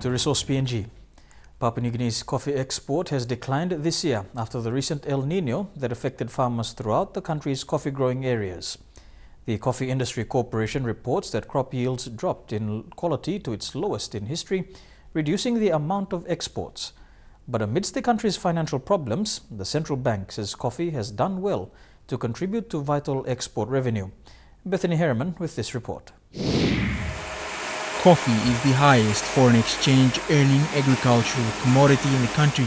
To Resource PNG. Papua New Guinea's coffee export has declined this year after the recent El Nino that affected farmers throughout the country's coffee growing areas. The Coffee Industry Corporation reports that crop yields dropped in quality to its lowest in history, reducing the amount of exports. But amidst the country's financial problems, the central bank says coffee has done well to contribute to vital export revenue. Bethany Harriman with this report. Coffee is the highest foreign exchange earning agricultural commodity in the country,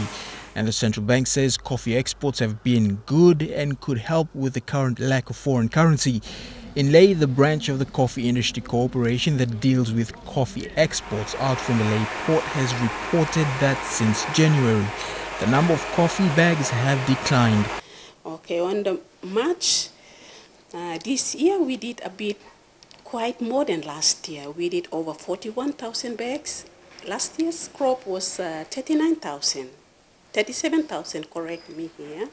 and the central bank says coffee exports have been good and could help with the current lack of foreign currency. In Lae, the branch of the Coffee Industry Corporation that deals with coffee exports out from the port has reported that since January, the number of coffee bags have declined. Okay, on the March uh, this year we did a bit quite more than last year. We did over 41,000 bags. Last year's crop was uh, 39,000, 37,000, correct me here.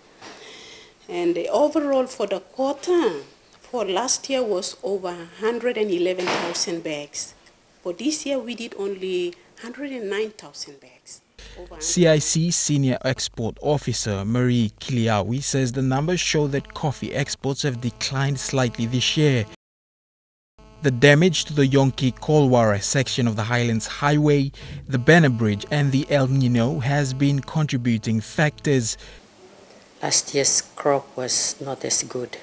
And the overall for the quarter for last year was over 111,000 bags. For this year, we did only 109,000 bags. CIC Senior Export Officer Marie Kiliawi says the numbers show that coffee exports have declined slightly this year. The damage to the Yonki Kolwara section of the Highlands Highway, the Banner Bridge, and the El Nino has been contributing factors. Last year's crop was not as good,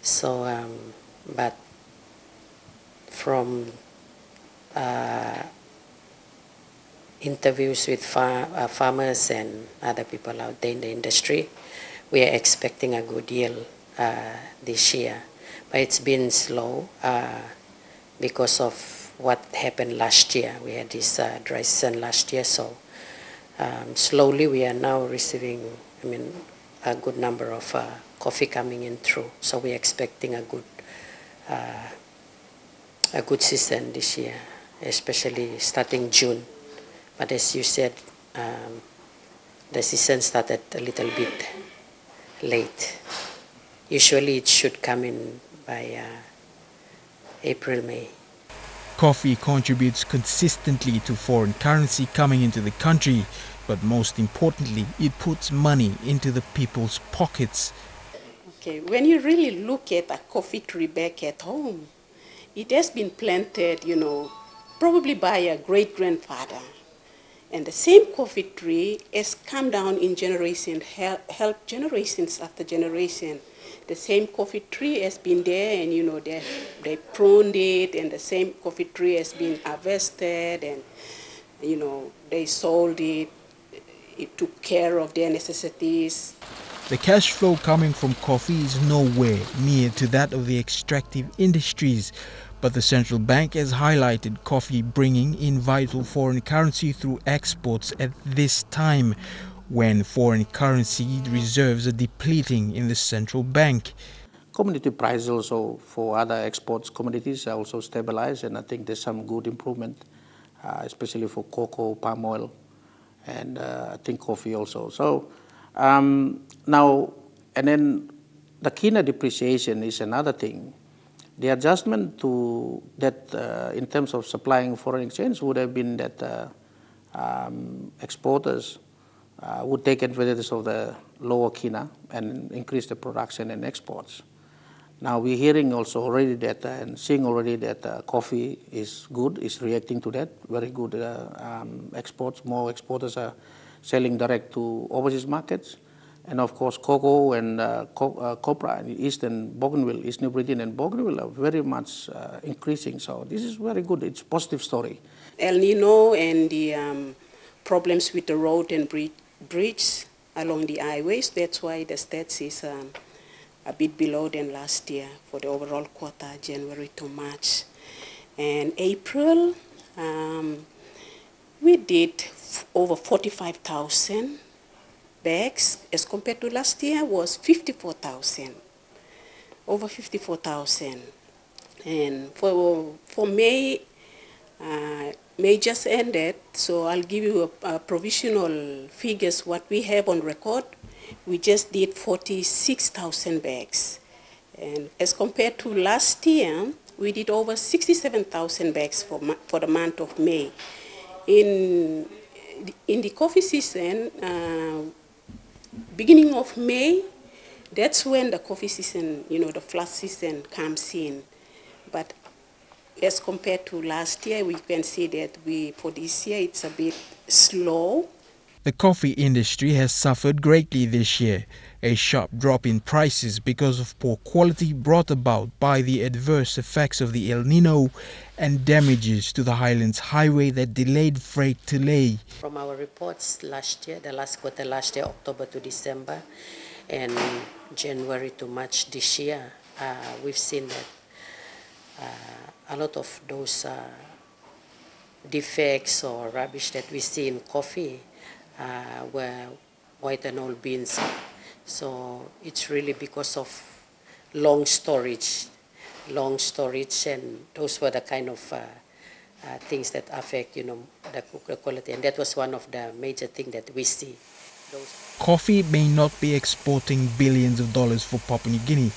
so um, but from uh, interviews with far, uh, farmers and other people out there in the industry, we are expecting a good yield uh, this year but it's been slow uh, because of what happened last year. We had this uh, dry season last year, so um, slowly we are now receiving, I mean, a good number of uh, coffee coming in through. So we're expecting a good, uh, a good season this year, especially starting June. But as you said, um, the season started a little bit late. Usually it should come in by uh, April, May. Coffee contributes consistently to foreign currency coming into the country, but most importantly, it puts money into the people's pockets. Okay, when you really look at a coffee tree back at home, it has been planted, you know, probably by a great grandfather. And the same coffee tree has come down in generations, helped generations after generation the same coffee tree has been there and you know they they pruned it and the same coffee tree has been harvested and you know they sold it it took care of their necessities. The cash flow coming from coffee is nowhere near to that of the extractive industries but the central bank has highlighted coffee bringing in vital foreign currency through exports at this time when foreign currency reserves are depleting in the central bank. Commodity prices also for other exports commodities are also stabilized, and I think there's some good improvement, uh, especially for cocoa, palm oil, and uh, I think coffee also. So um, now, and then the Kina depreciation is another thing. The adjustment to that uh, in terms of supplying foreign exchange would have been that uh, um, exporters uh, would take advantage of the lower kina and increase the production and exports. Now we're hearing also already that uh, and seeing already that uh, coffee is good, is reacting to that, very good uh, um, exports. More exporters are selling direct to overseas markets. And of course, cocoa and uh, co uh, copra in eastern Bougainville, East New Britain and Bougainville are very much increasing. So this is very good. It's a positive story. El Nino and the um, problems with the road and bridge bridge along the highways. That's why the stats is um, a bit below than last year for the overall quarter, January to March. And April, um, we did over 45,000 bags as compared to last year was 54,000, over 54,000. And for, for May, uh, May just ended, so I'll give you a, a provisional figures what we have on record. We just did 46,000 bags. And as compared to last year, we did over 67,000 bags for, for the month of May. in in the coffee season, uh, beginning of May, that's when the coffee season, you know, the flood season comes in. But as compared to last year, we can see that we for this year it's a bit slow. The coffee industry has suffered greatly this year. A sharp drop in prices because of poor quality brought about by the adverse effects of the El Nino and damages to the Highlands Highway that delayed freight to Lae. From our reports last year, the last quarter last year, October to December, and January to March this year, uh, we've seen that uh, a lot of those uh, defects or rubbish that we see in coffee uh, were white and old beans. So it's really because of long storage, long storage, and those were the kind of uh, uh, things that affect, you know, the quality. And that was one of the major things that we see. Those Coffee may not be exporting billions of dollars for Papua New Guinea,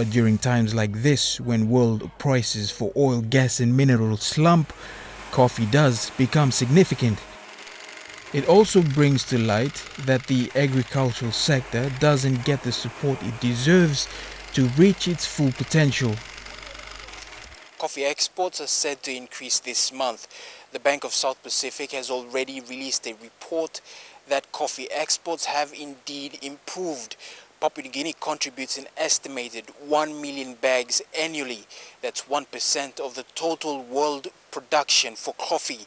but during times like this, when world prices for oil, gas, and minerals slump, coffee does become significant. It also brings to light that the agricultural sector doesn't get the support it deserves to reach its full potential. Coffee exports are said to increase this month. The Bank of South Pacific has already released a report that coffee exports have indeed improved. Papua New Guinea contributes an estimated 1 million bags annually. That's 1% of the total world production for coffee.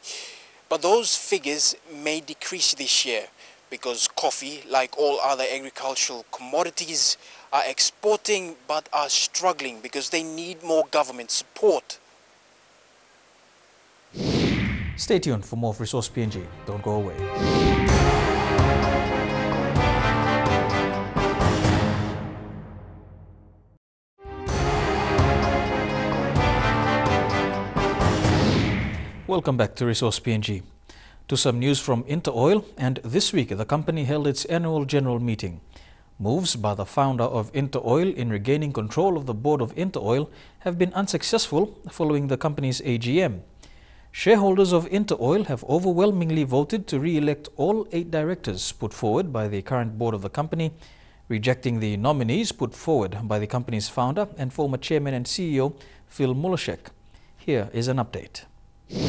But those figures may decrease this year because coffee, like all other agricultural commodities, are exporting but are struggling because they need more government support. Stay tuned for more of Resource PNG. Don't go away. Welcome back to Resource PNG. To some news from Interoil, and this week the company held its annual general meeting. Moves by the founder of Interoil in regaining control of the board of Interoil have been unsuccessful following the company's AGM. Shareholders of Interoil have overwhelmingly voted to re-elect all eight directors put forward by the current board of the company, rejecting the nominees put forward by the company's founder and former chairman and CEO, Phil Mulacek. Here is an update. In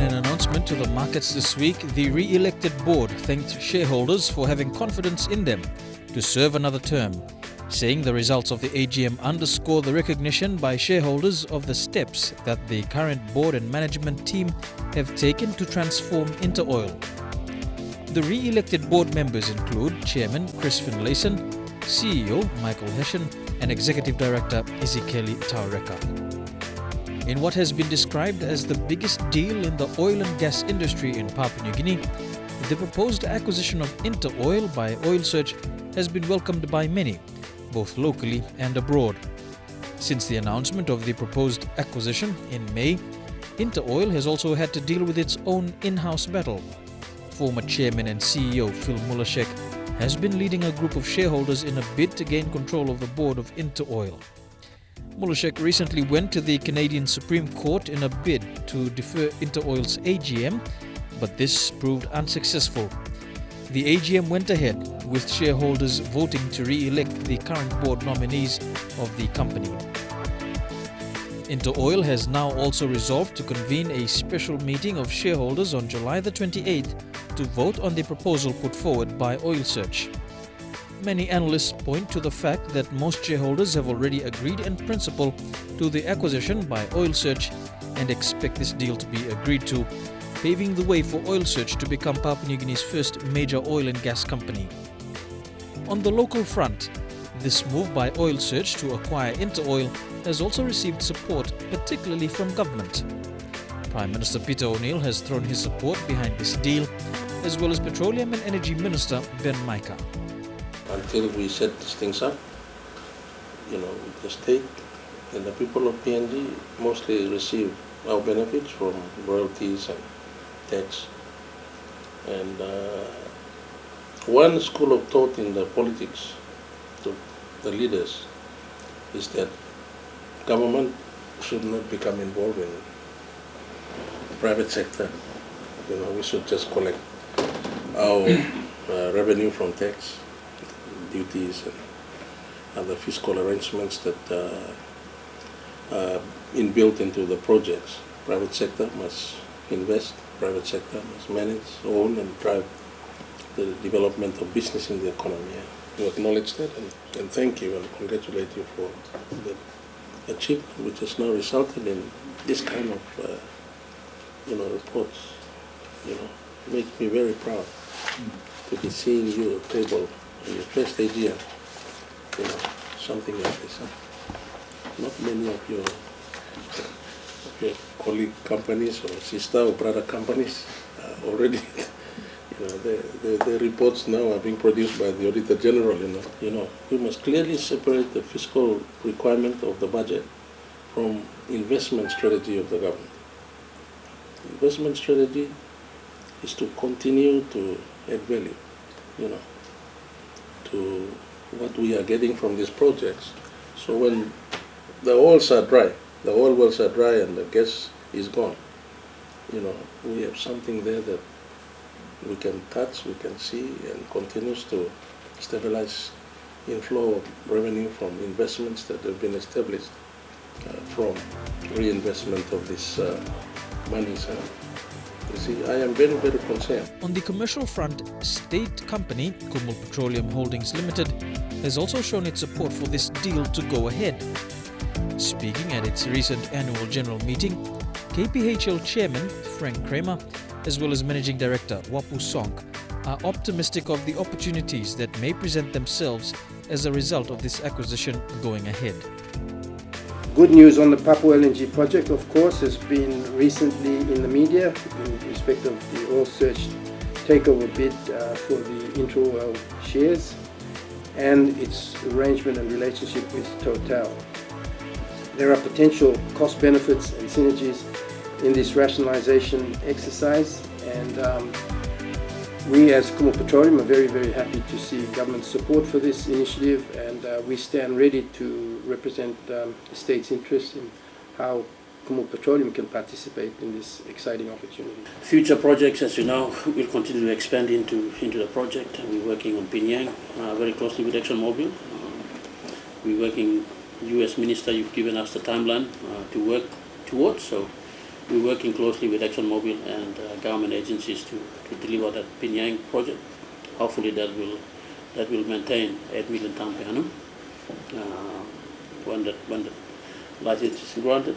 an announcement to the markets this week, the re elected board thanked shareholders for having confidence in them to serve another term, saying the results of the AGM underscore the recognition by shareholders of the steps that the current board and management team have taken to transform Interoil. The re elected board members include Chairman Chris Finlayson, CEO Michael Hession, and Executive Director Isikeli Taureka. In what has been described as the biggest deal in the oil and gas industry in Papua New Guinea, the proposed acquisition of Interoil by Oil Search has been welcomed by many, both locally and abroad. Since the announcement of the proposed acquisition in May, Interoil has also had to deal with its own in-house battle. Former chairman and CEO Phil Mulacek has been leading a group of shareholders in a bid to gain control of the board of Interoil. Mulacek recently went to the Canadian Supreme Court in a bid to defer Interoil's AGM, but this proved unsuccessful. The AGM went ahead, with shareholders voting to re elect the current board nominees of the company. Interoil has now also resolved to convene a special meeting of shareholders on July the 28th to vote on the proposal put forward by Oil Search. Many analysts point to the fact that most shareholders have already agreed in principle to the acquisition by Oil Search and expect this deal to be agreed to, paving the way for Oil Search to become Papua New Guinea's first major oil and gas company. On the local front, this move by Oil Search to acquire Interoil has also received support, particularly from government. Prime Minister Peter O'Neill has thrown his support behind this deal, as well as Petroleum and Energy Minister Ben Micah until we set these things up, you know, the state and the people of PNG mostly receive our benefits from royalties and tax. And uh, one school of thought in the politics, to the leaders, is that government should not become involved in private sector. You know, we should just collect our uh, revenue from tax, duties, and other fiscal arrangements that uh, are inbuilt into the projects. Private sector must invest, private sector must manage, own, and drive the development of business in the economy. We acknowledge that and, and thank you and congratulate you for the achievement which has now resulted in this kind of uh, you know reports. You know, makes me very proud to be seeing you at table in your first idea, You know, something like this. Not many of your of your colleague companies or sister or brother companies uh, already You know, the, the, the, reports now are being produced by the Auditor General, you know. You know, we must clearly separate the fiscal requirement of the budget from investment strategy of the government. Investment strategy is to continue to add value, you know, to what we are getting from these projects. So when the oils are dry, the oil wells are dry and the gas is gone, you know, we have something there that we can touch, we can see, and continues to stabilize inflow of revenue from investments that have been established uh, from reinvestment of this uh, monies. You see, I am very, very concerned. On the commercial front, state company Kumul Petroleum Holdings Limited has also shown its support for this deal to go ahead. Speaking at its recent annual general meeting, KPHL chairman Frank Kramer as well as Managing Director Wapu Sonk, are optimistic of the opportunities that may present themselves as a result of this acquisition going ahead. Good news on the Papua LNG project, of course, has been recently in the media in respect of the Oil Search takeover bid uh, for the Interoil shares and its arrangement and relationship with Total. There are potential cost benefits and synergies in this rationalization exercise. And um, we as Kumul Petroleum are very, very happy to see government support for this initiative and uh, we stand ready to represent um, the state's interests in how Kumul Petroleum can participate in this exciting opportunity. Future projects, as you know, will continue to expand into, into the project. We're working on P'nyang uh, very closely with ExxonMobil. Uh, we're working, U.S. Minister, you've given us the timeline uh, to work towards, so we're working closely with ExxonMobil and uh, government agencies to, to deliver that P'nyang project. Hopefully that will that will maintain 8 million ton per annum uh, when, the, when the license is granted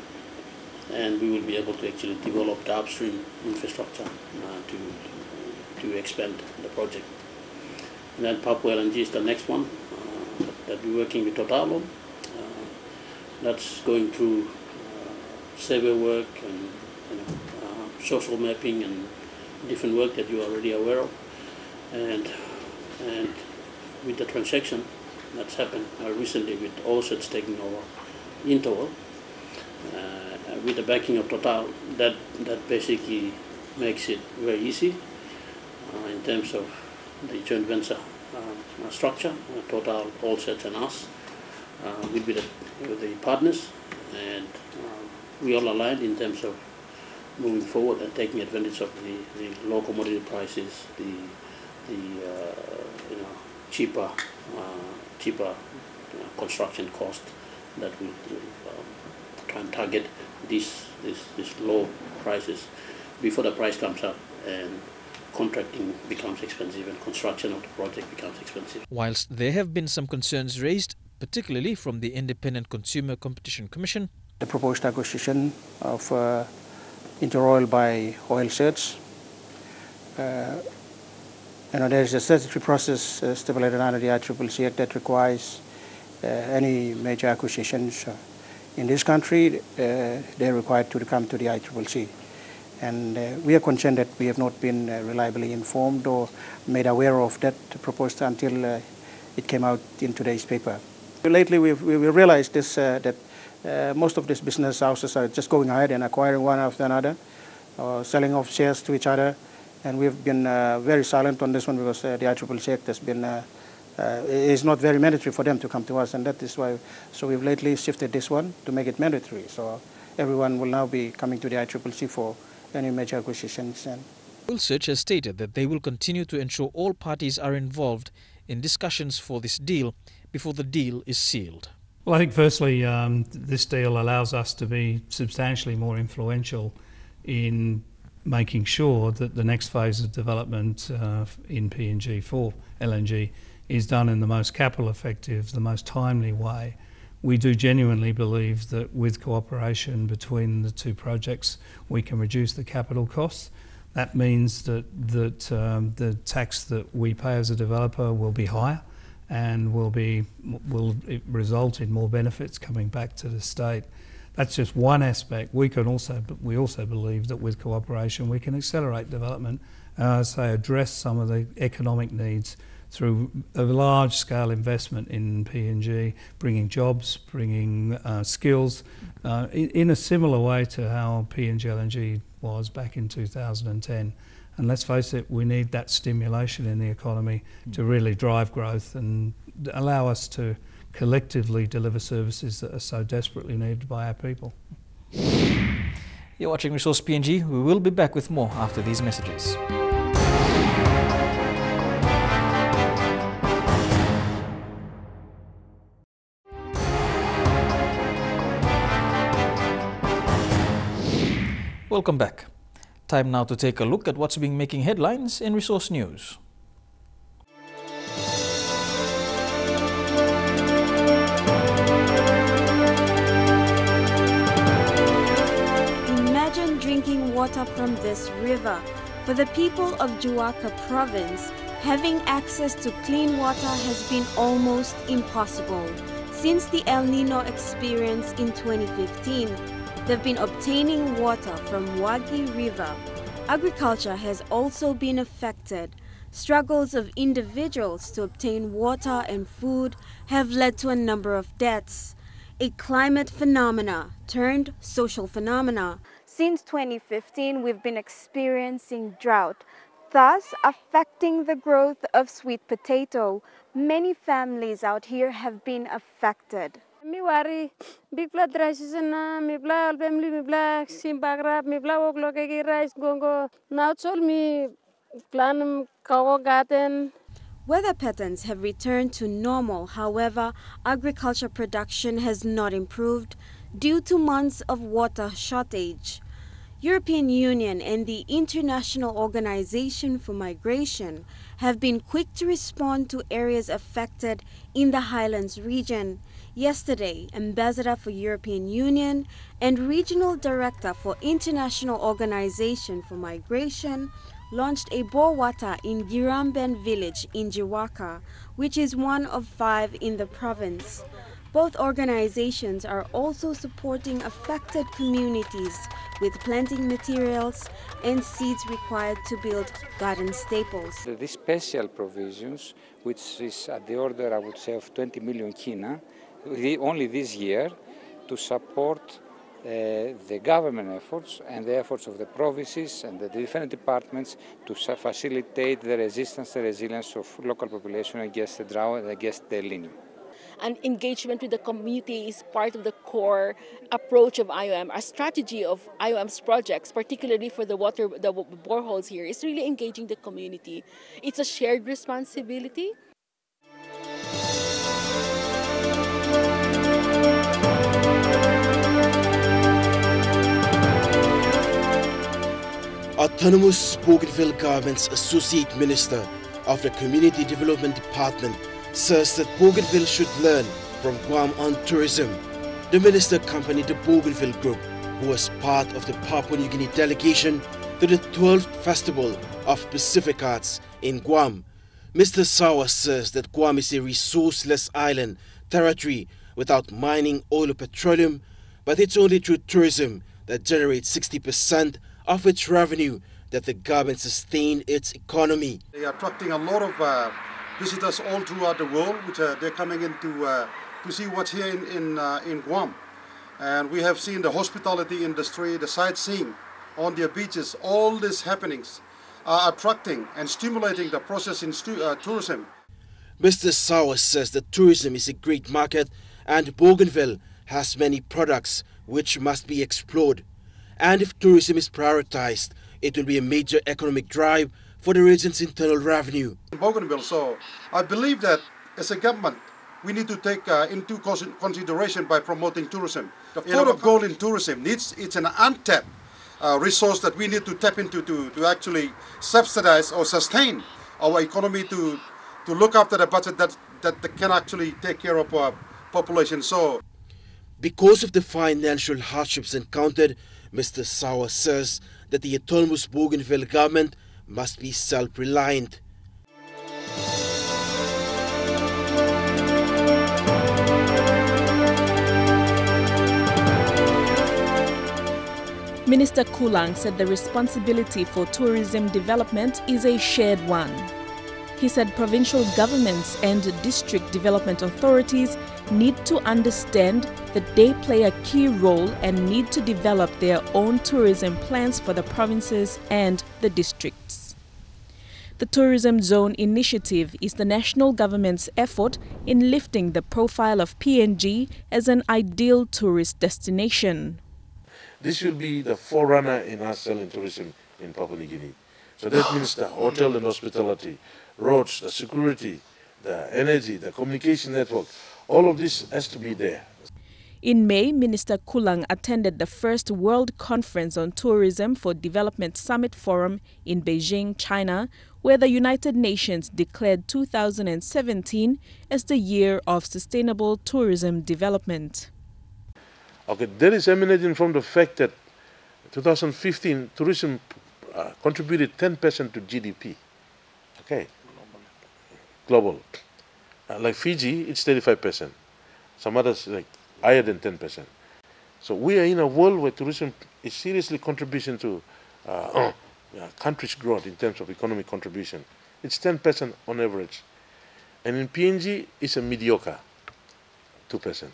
and we will be able to actually develop the upstream infrastructure uh, to, to expand the project. And then Papua LNG is the next one uh, that we're working with Total on. Uh, that's going through survey work and you know, uh, social mapping and different work that you're already aware of. And, and with the transaction that's happened uh, recently with OSETs taking over Interoil, uh, with the backing of Total, that, that basically makes it very easy uh, in terms of the joint venture uh, structure. Uh, Total, OSETs and us will be the, the partners and we all aligned in terms of moving forward and taking advantage of the, the low commodity prices, the the uh, you know cheaper uh, cheaper construction cost that we um, try and target these these these low prices before the price comes up and contracting becomes expensive and construction of the project becomes expensive. Whilst there have been some concerns raised, particularly from the Independent Consumer Competition Commission, the proposed acquisition of uh, Interoil by Oil Search. Uh, you know, there is a statutory process uh, stipulated under the ICCC Act that requires uh, any major acquisitions uh, in this country, uh, they're required to come to the ICCC. And uh, we are concerned that we have not been reliably informed or made aware of that proposal until it came out in today's paper. Lately, we've, we realized this, that uh, most of these business houses are just going ahead and acquiring one after another, or selling off shares to each other. And we've been uh, very silent on this one because uh, the ICCC Act has been uh, uh, is not very mandatory for them to come to us, and that is why. So we've lately shifted this one to make it mandatory. So everyone will now be coming to the ICCC for any major acquisitions. And Search has stated that they will continue to ensure all parties are involved in discussions for this deal before the deal is sealed. Well, I think firstly, um, this deal allows us to be substantially more influential in making sure that the next phase of development uh, in PNG for LNG is done in the most capital effective, the most timely way. We do genuinely believe that with cooperation between the two projects, we can reduce the capital costs. That means that, that um, the tax that we pay as a developer will be higher and will be will result in more benefits coming back to the state. That's just one aspect. We can also we also believe that with cooperation we can accelerate development I say address some of the economic needs through a large scale investment in PNG, bringing jobs, bringing uh, skills, uh, in, in, a similar way to how PNG LNG was back in 2010. And let's face it, we need that stimulation in the economy mm. to really drive growth and allow us to collectively deliver services that are so desperately needed by our people. You're watching Resource PNG. We will be back with more after these messages. Welcome back. Time now to take a look at what's been making headlines in Resource News. Imagine drinking water from this river. For the people of Jiwaka province, having access to clean water has been almost impossible since the El Nino experience in 2015. They've been obtaining water from Wahgi River. Agriculture has also been affected. Struggles of individuals to obtain water and food have led to a number of deaths. A climate phenomena turned social phenomena. Since 2015, we've been experiencing drought, thus affecting the growth of sweet potato. Many families out here have been affected. Gongo plan kawo Weather patterns have returned to normal. However, agriculture production has not improved due to months of water shortage. European Union and the International Organization for Migration have been quick to respond to areas affected in the Highlands region. Yesterday, Ambassador for European Union and Regional Director for International Organization for Migration launched a bore water in Giramben village in Jiwaka, which is one of five in the province. Both organizations are also supporting affected communities with planting materials and seeds required to build garden staples. These special provisions, which is at the order, I would say, of 20 million kina, only this year to support uh, the government efforts and the efforts of the provinces and the different departments to facilitate the resistance and resilience of local population against the drought and against the El Nino. And engagement with the community is part of the core approach of IOM. Our strategy of IOM's projects, particularly for the water, the boreholes here, is really engaging the community. It's a shared responsibility. Autonomous Bougainville Government's Associate Minister of the Community Development Department says that Bougainville should learn from Guam on tourism. The minister accompanied the Bougainville Group, who was part of the Papua New Guinea delegation to the 12th Festival of Pacific Arts in Guam. Mr. Sawa says that Guam is a resourceless island territory without mining oil or petroleum, but it's only through tourism that generates 60% of its revenue that the government sustained its economy. They are attracting a lot of uh, visitors all throughout the world, which uh, they're coming in to, uh, to see what's here in, in, uh, in Guam. And we have seen the hospitality industry, the sightseeing on their beaches, all these happenings are attracting and stimulating the process in uh, tourism. Mr. Sauer says that tourism is a great market and Bougainville has many products which must be explored. And if tourism is prioritized, it will be a major economic drive for the region's internal revenue. Bougainville, so I believe that as a government, we need to take uh, into consideration by promoting tourism. The pot of gold in tourism needs it's an untapped uh, resource that we need to tap into to, to actually subsidize or sustain our economy to to look after the budget that that can actually take care of our population. So, because of the financial hardships encountered, Mr. Sauer says that the autonomous Bougainville government must be self-reliant. Minister Kulang said the responsibility for tourism development is a shared one. He said provincial governments and district development authorities need to understand that they play a key role and need to develop their own tourism plans for the provinces and the districts. The Tourism Zone Initiative is the national government's effort in lifting the profile of PNG as an ideal tourist destination. This will be the forerunner in us selling tourism in Papua New Guinea. So that means the hotel and hospitality, roads, the security, the energy, the communication network, all of this has to be there. In May, Minister Kulang attended the first World Conference on Tourism for Development Summit Forum in Beijing, China, where the United Nations declared 2017 as the year of sustainable tourism development. Okay, that is emanating from the fact that 2015 tourism uh, contributed 10% to GDP. Okay, global. Uh, like Fiji, it's 35%. Some others like higher than 10%. So we are in a world where tourism is seriously contributing to uh, uh, country's growth in terms of economic contribution. It's 10% on average. And in PNG, it's a mediocre 2%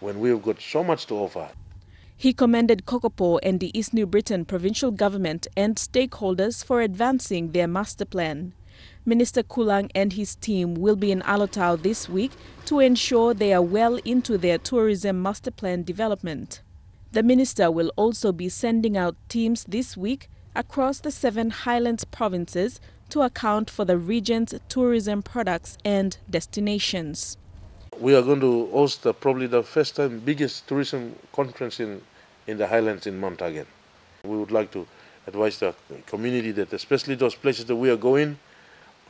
when we've got so much to offer. He commended Kokopo and the East New Britain provincial government and stakeholders for advancing their master plan. Minister Kulang and his team will be in Alotau this week to ensure they are well into their tourism master plan development. The minister will also be sending out teams this week across the seven highlands provinces to account for the region's tourism products and destinations. We are going to host the, probably the first time biggest tourism conference in, in the highlands in Mount Hagen. We would like to advise the community that especially those places that we are going,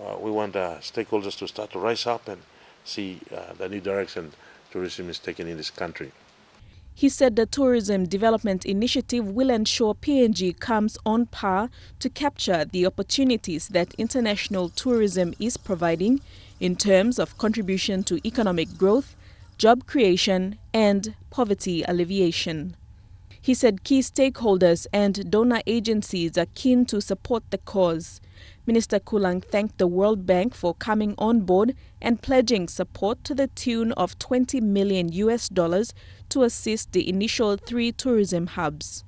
uh, we want the stakeholders to start to rise up and see uh, the new direction tourism is taking in this country. He said the Tourism Development Initiative will ensure PNG comes on par to capture the opportunities that international tourism is providing in terms of contribution to economic growth, job creation, and poverty alleviation. He said key stakeholders and donor agencies are keen to support the cause. Minister Kulang thanked the World Bank for coming on board and pledging support to the tune of 20 million US dollars to assist the initial three tourism hubs.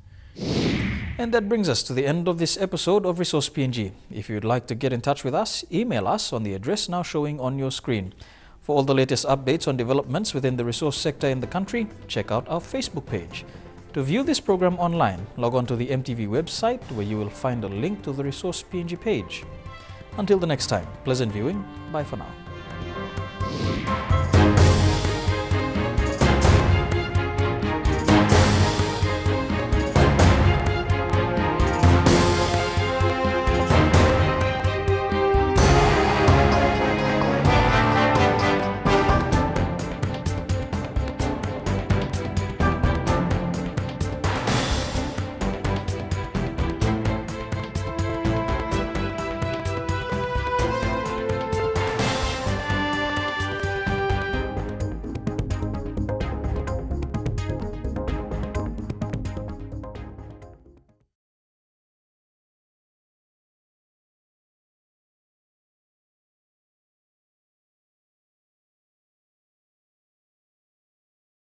And that brings us to the end of this episode of Resource PNG. If you'd like to get in touch with us, email us on the address now showing on your screen. For all the latest updates on developments within the resource sector in the country, check out our Facebook page. To view this program online, log on to the MTV website where you will find a link to the resource PNG page. Until the next time, pleasant viewing. Bye for now.